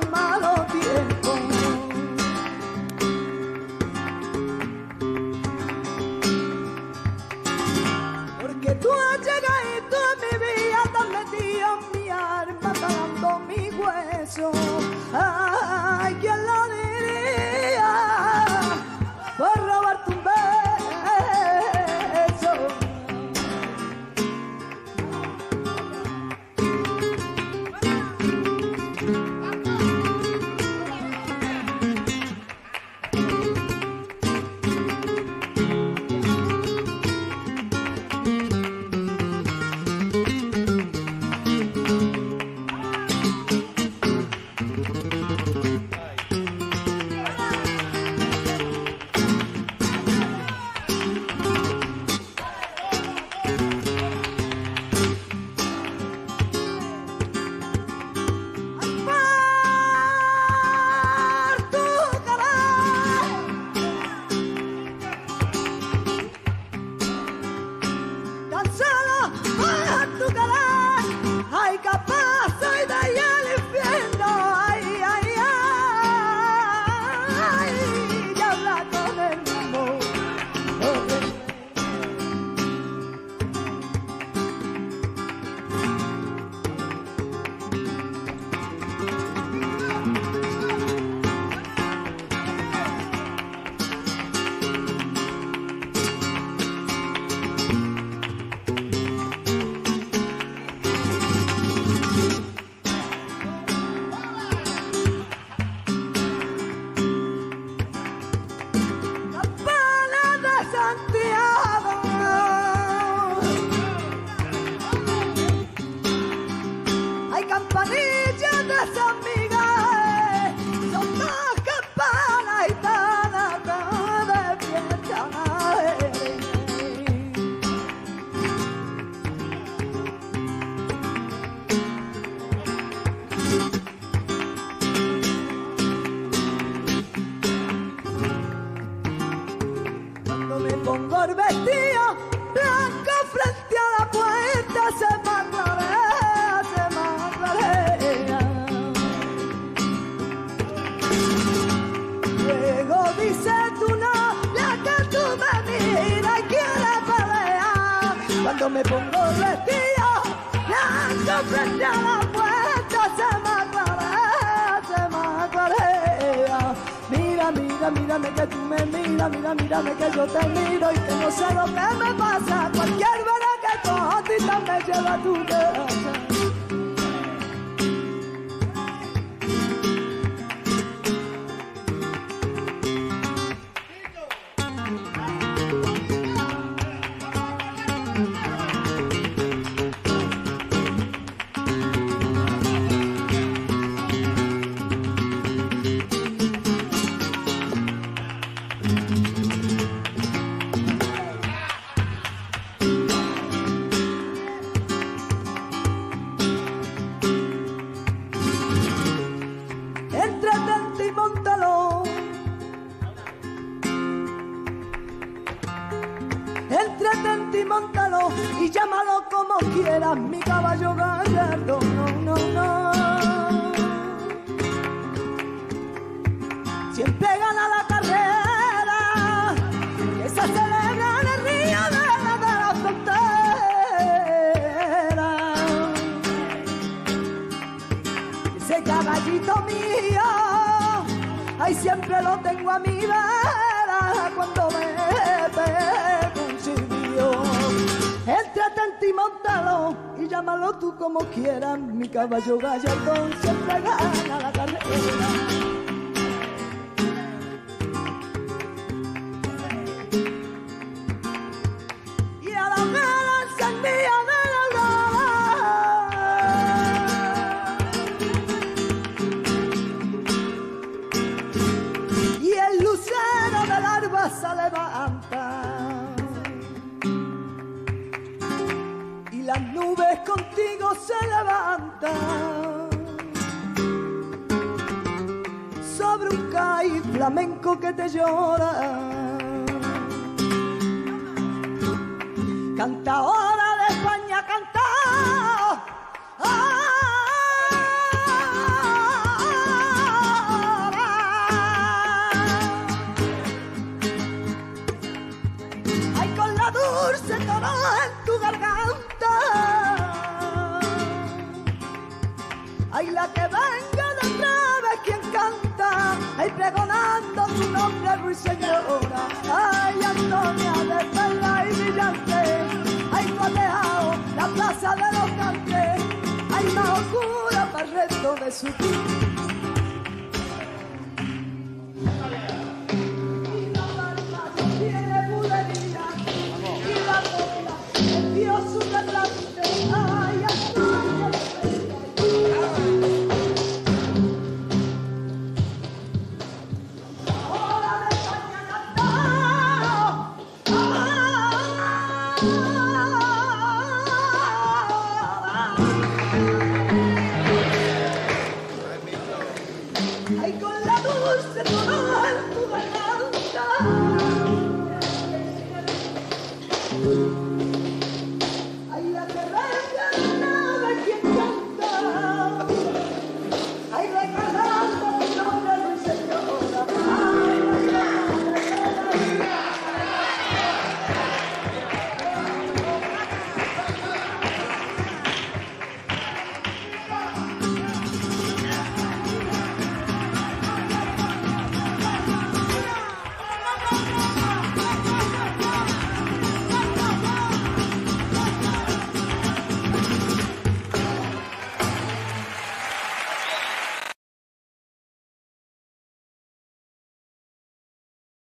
than. cuando me pongo vestida, ando frente a la puerta, se me aclara, se me aclara. Mira, mira, mírame que tú me miras, mira, mírame que yo te miro y que no sé lo que me pasa. Cualquier vela que cojo, me lleva a tu casa. Entretente y Montalo, entretente y Montalo, y llámalo como quieras, mi caballo gallardo, no, no, no, no. ay siempre lo tengo a mi vera cuando me pego un. Entre tanto y montalo y llámalo tú como quieras, mi caballo gallardón siempre gana la carrera. flamenco que te llora. Canta ahora de España, canta. Ay, con la dulce tono en tu garganta. Ay, la que ven nombre, ruiseñora. Ay, Antonia de y brillante, ay, la plaza de los cantes, ay, oscura para el resto de su. Y la en tu garganta.